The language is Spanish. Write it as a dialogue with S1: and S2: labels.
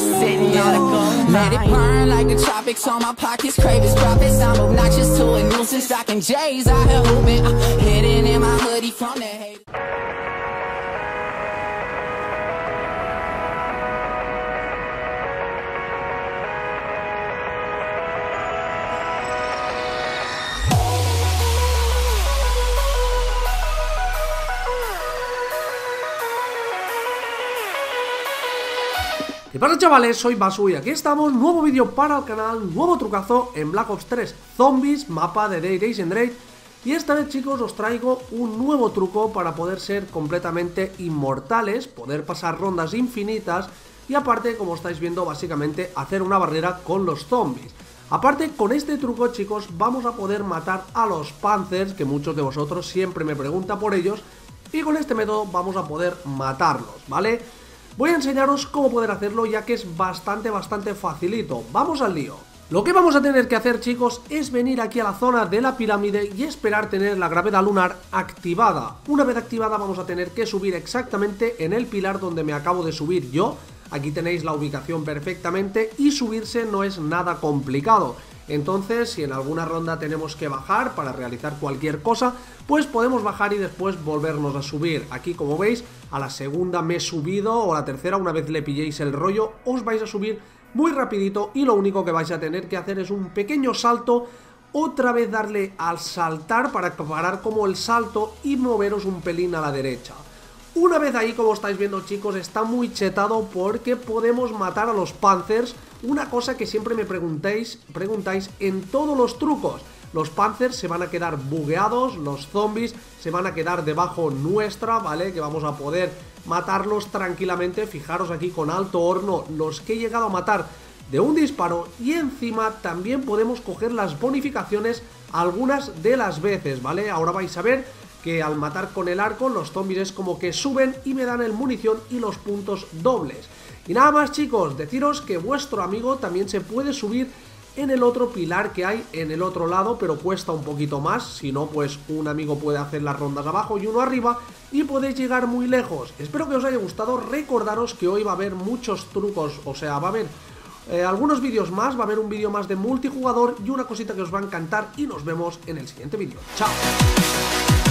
S1: sitting on Let it burn like the tropics on my pockets, cravings profits. I'm obnoxious to a nuisance, rocking J's out here hooping. Uh, hidden in my hoodie from the hate.
S2: ¿Qué pasa chavales? Soy Basu y aquí estamos, nuevo vídeo para el canal, nuevo trucazo en Black Ops 3 Zombies, mapa de Day and Raid Y esta vez chicos os traigo un nuevo truco para poder ser completamente inmortales, poder pasar rondas infinitas Y aparte, como estáis viendo, básicamente hacer una barrera con los zombies Aparte, con este truco chicos, vamos a poder matar a los Panzers, que muchos de vosotros siempre me preguntan por ellos Y con este método vamos a poder matarlos, ¿vale? Voy a enseñaros cómo poder hacerlo ya que es bastante, bastante facilito. Vamos al lío. Lo que vamos a tener que hacer chicos es venir aquí a la zona de la pirámide y esperar tener la gravedad lunar activada. Una vez activada vamos a tener que subir exactamente en el pilar donde me acabo de subir yo. Aquí tenéis la ubicación perfectamente y subirse no es nada complicado. Entonces, si en alguna ronda tenemos que bajar para realizar cualquier cosa, pues podemos bajar y después volvernos a subir. Aquí, como veis, a la segunda me he subido o a la tercera, una vez le pilléis el rollo, os vais a subir muy rapidito y lo único que vais a tener que hacer es un pequeño salto otra vez darle al saltar para parar como el salto y moveros un pelín a la derecha. Una vez ahí, como estáis viendo chicos, está muy chetado porque podemos matar a los Panzers, una cosa que siempre me preguntáis, preguntáis en todos los trucos. Los Panzers se van a quedar bugueados, los zombies se van a quedar debajo nuestra, ¿vale? Que vamos a poder matarlos tranquilamente, fijaros aquí con alto horno, los que he llegado a matar de un disparo y encima también podemos coger las bonificaciones algunas de las veces, ¿vale? Ahora vais a ver que al matar con el arco los zombies es como que suben y me dan el munición y los puntos dobles. Y nada más chicos, deciros que vuestro amigo también se puede subir en el otro pilar que hay en el otro lado, pero cuesta un poquito más, si no pues un amigo puede hacer las rondas abajo y uno arriba y podéis llegar muy lejos. Espero que os haya gustado, recordaros que hoy va a haber muchos trucos, o sea, va a haber eh, algunos vídeos más, va a haber un vídeo más de multijugador y una cosita que os va a encantar y nos vemos en el siguiente vídeo. ¡Chao!